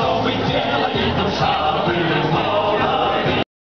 so we did.